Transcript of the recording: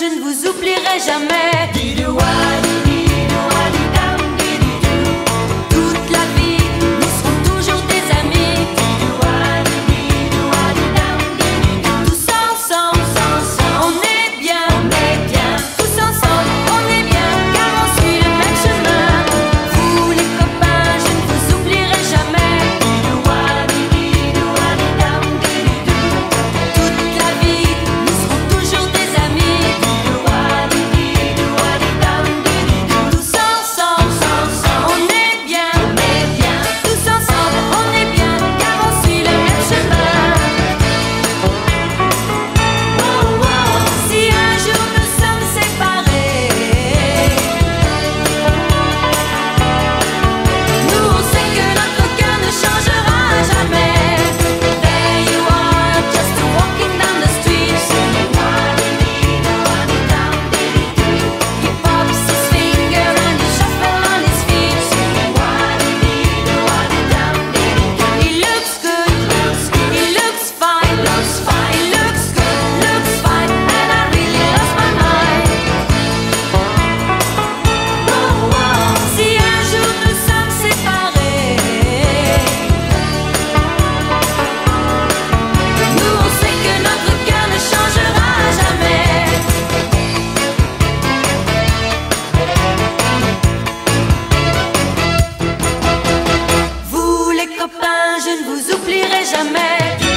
je ne vous oublierai jamais. je ne vous oublierai jamais.